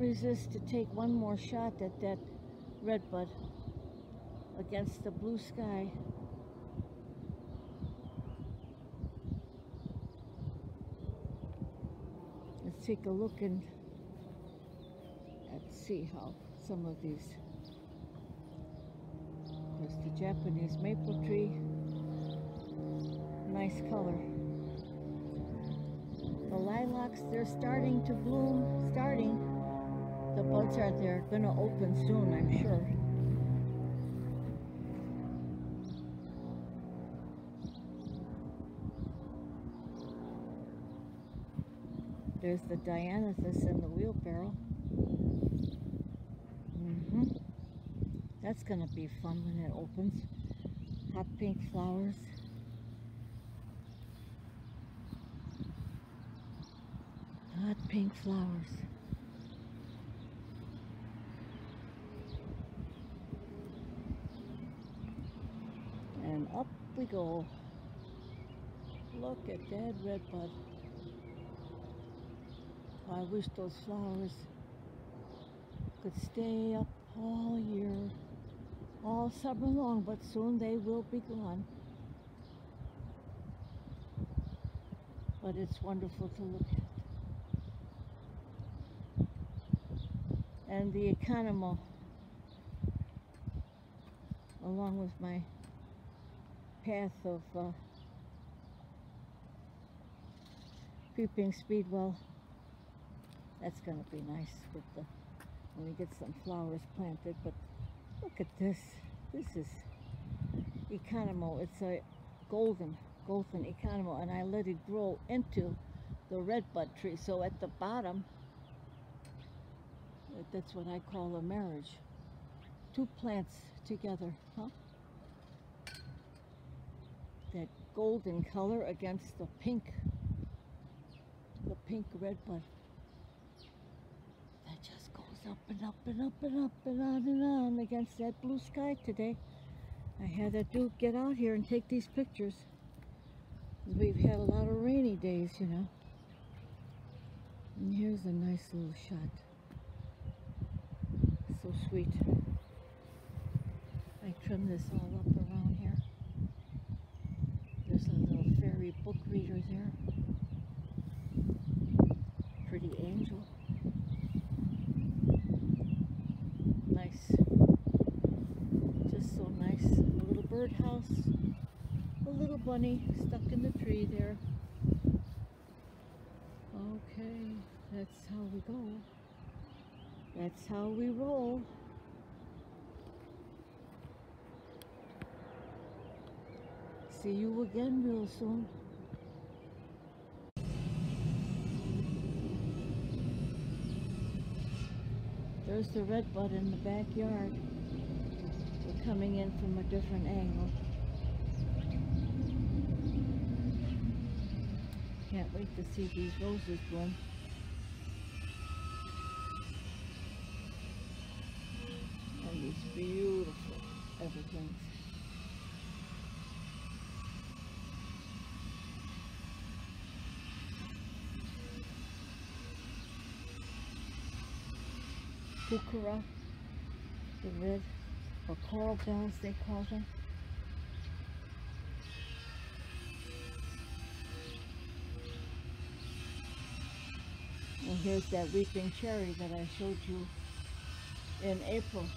resist to take one more shot at that redbud against the blue sky. Let's take a look and let's see how some of these. There's the Japanese maple tree. Nice color. The lilacs, they're starting to bloom, starting. Buds are there, gonna open soon, I'm sure. There's the Dianthus in the wheelbarrow. hmm That's gonna be fun when it opens. Hot pink flowers. Hot pink flowers. And up we go. Look at that red bud. I wish those flowers could stay up all year, all summer long, but soon they will be gone. But it's wonderful to look at. And the Euonymus, along with my path of uh, creeping speedwell. That's going to be nice with the when we get some flowers planted. But look at this. This is Euonymus. It's a golden, golden Euonymus, and I let it grow into the redbud tree. So at the bottom, that's what I call a marriage. Two plants together, huh? That golden color against the pink, the pink red bud that just goes up and up and up and up and on and on against that blue sky today. I had to do get out here and take these pictures. We've had a lot of rainy days, you know. And here's a nice little shot. So sweet. I trim this all up around here. Fairy book reader there. Pretty angel. nice. Just so nice. A little birdhouse. A little bunny stuck in the tree there. Okay, that's how we go. That's how we roll. See you again real soon. There's the red bud in the backyard. We're coming in from a different angle. Can't wait to see these roses bloom. And these beautiful evergreens. Heuchera, the red, or coral bells they call them. And here's that weeping cherry that I showed you in April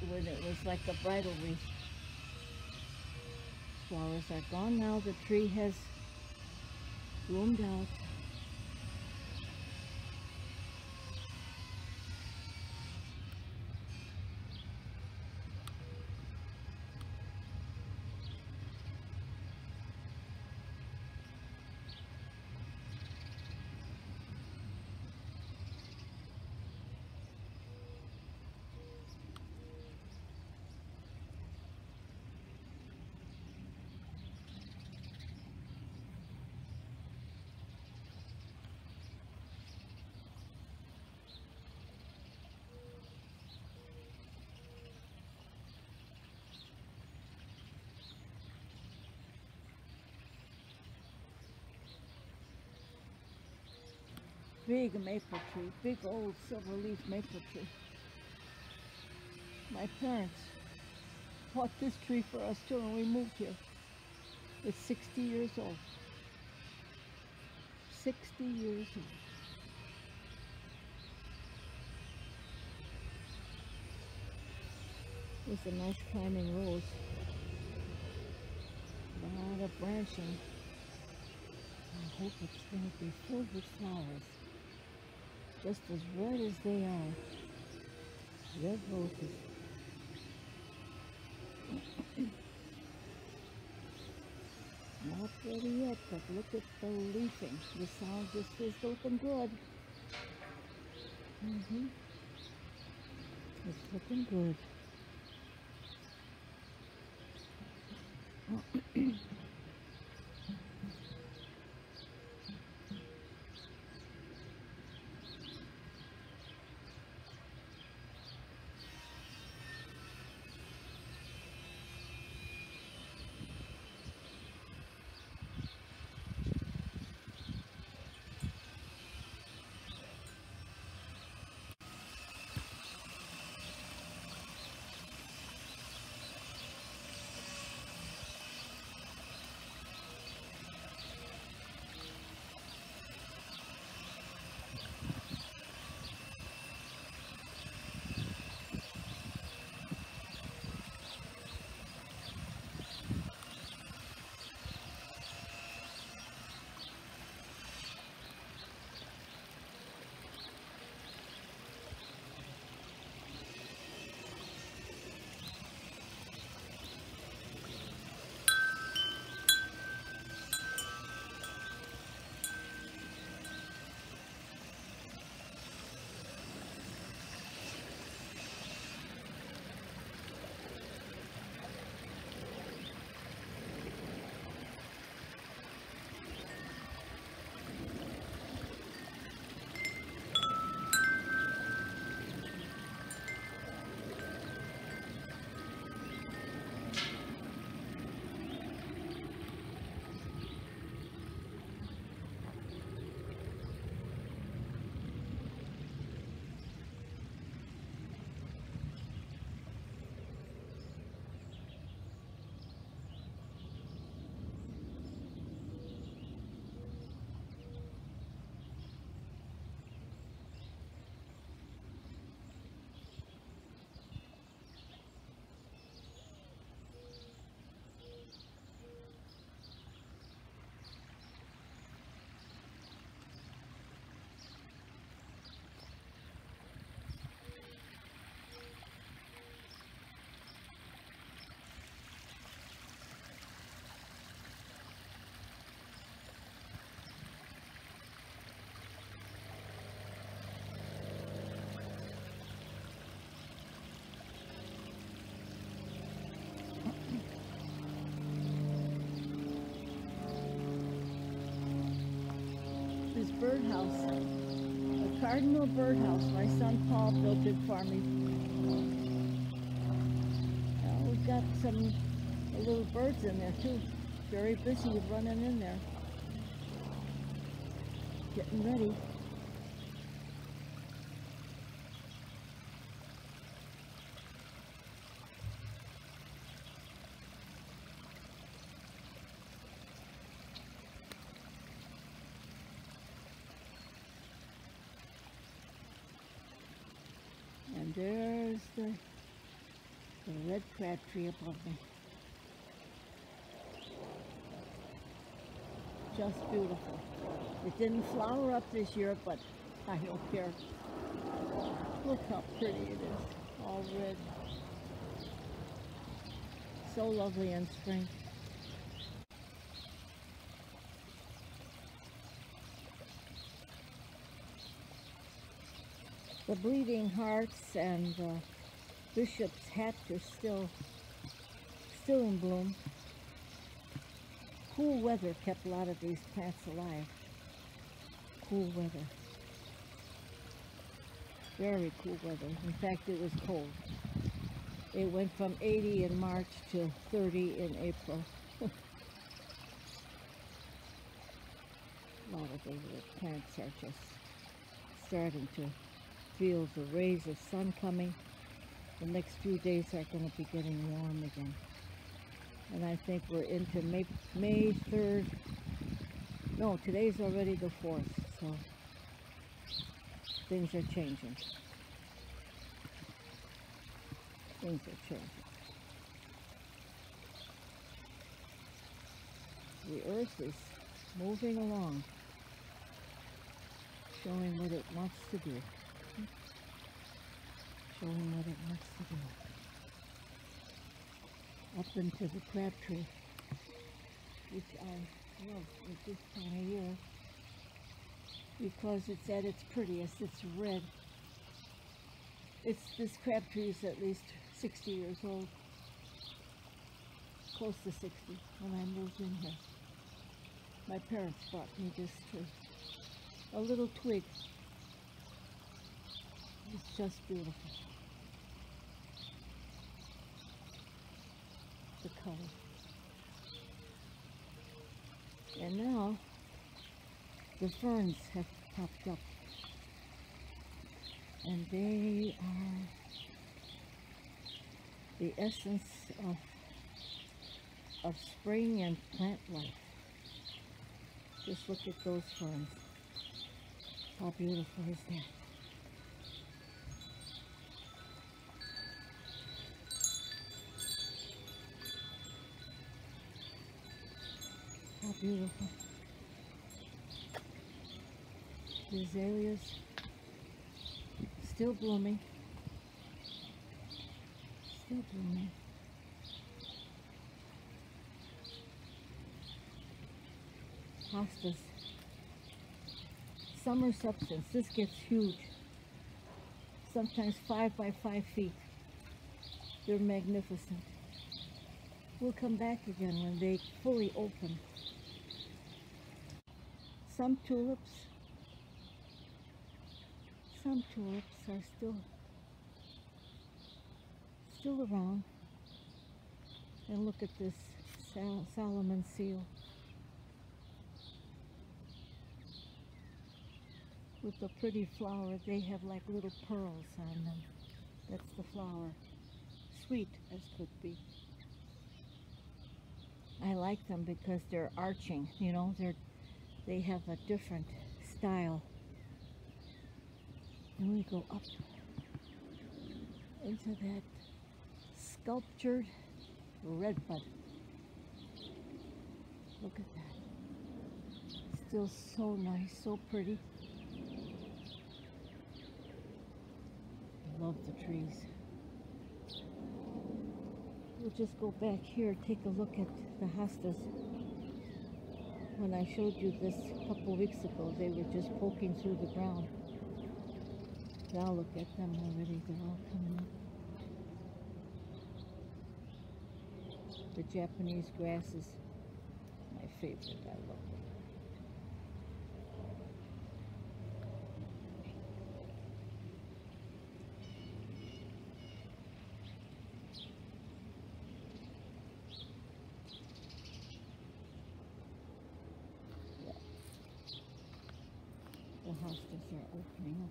when it was like a bridal wreath. Flowers are gone now. The tree has bloomed out. Big maple tree, big old silver leaf maple tree. My parents bought this tree for us too when we moved here. It's 60 years old. 60 years old. It's a nice climbing rose. A lot of branching. I hope it's going to be filled with flowers. Just as red as they are. Red roses. Not ready yet, but look at the leafing. The sound just is looking good. hmm It's looking good. birdhouse, a cardinal birdhouse, my son Paul built it for me. We've got some little birds in there too. Very busy running in there. Getting ready. And the, the red crab tree above me. Just beautiful. It didn't flower up this year, but I don't care. Look how pretty it is, all red. So lovely in spring. The bleeding hearts and uh, bishop's hat are still still in bloom. Cool weather kept a lot of these plants alive. Cool weather. Very cool weather. In fact, it was cold. It went from 80 in March to 30 in April. a lot of the plants are just starting to feel the rays of sun coming. The next few days are going to be getting warm again. And I think we're into May, May 3rd. No, today's already the 4th, so things are changing. Things are changing. The earth is moving along, showing what it wants to do. Showing what it to do. Up into the crab tree, which I love at this time of year because it's at its prettiest. It's red. It's this crab tree is at least 60 years old, close to 60 when I moved in here. My parents brought me this tree. A little twig. It's just beautiful. And now the ferns have popped up. And they are the essence of of spring and plant life. Just look at those ferns. How beautiful is that? Beautiful. The azaleas still blooming. Still blooming. hostas. Sum and Substance. This gets huge. Sometimes five by five feet. They're magnificent. We'll come back again when they fully open. Some tulips, some tulips are still still around. And look at this Sol Solomon seal. with the pretty flower. They have like little pearls on them. That's the flower. Sweet as could be. I like them because they're arching, you know, they're they have a different style. And we go up into that sculptured redbud. Look at that. Still so nice, so pretty. I love the trees. We'll just go back here, take a look at the hostas. When I showed you this a couple weeks ago, they were just poking through the ground. Now look at them already, they're all coming up. The Japanese grass is my favorite, I love it. the hostas are opening up.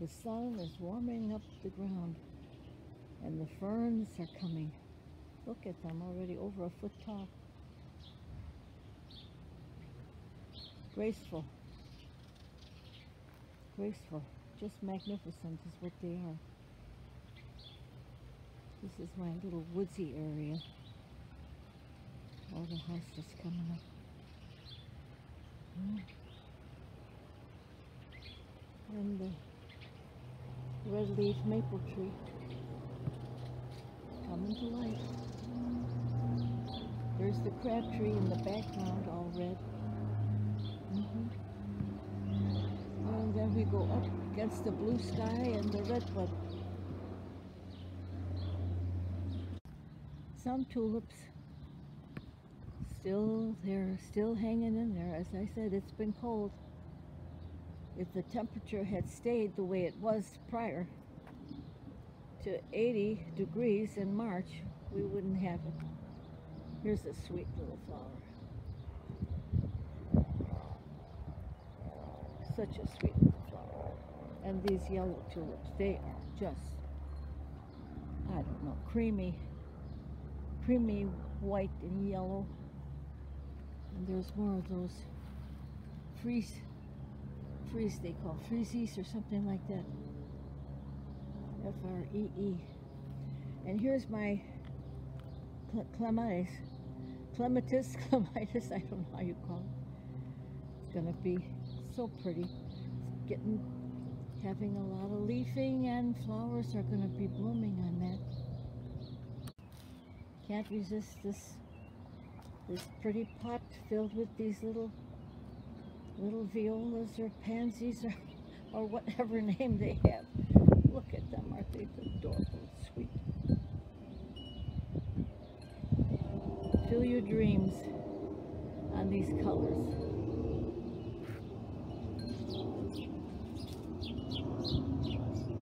The sun is warming up the ground and the ferns are coming. Look at them already over a foot tall. Graceful. Graceful. Just magnificent is what they are. This is my little woodsy area. All the hostas coming up. And the red leaf maple tree coming to life. There's the crab tree in the background, all red. Mm -hmm. And then we go up against the blue sky and the redbud. Some tulips still, they're still hanging in there. As I said, it's been cold. If the temperature had stayed the way it was prior to 80 degrees in March, we wouldn't have it. Here's a sweet little flower. such a sweet little flower. And these yellow tulips, they are just, I don't know, creamy, creamy white and yellow. And there's more of those freeze, freeze they call freezies or something like that. F-R-E-E. And here's my cle- clematis, clematis, clematis, I don't know how you call it. It's gonna be so pretty. It's getting, having a lot of leafing and flowers are gonna be blooming on that. Can't resist this, this pretty pot filled with these little, little violas or pansies or, or whatever name they have. Look at them, aren't they adorable and sweet? Fill your dreams on these colors.